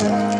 Bye.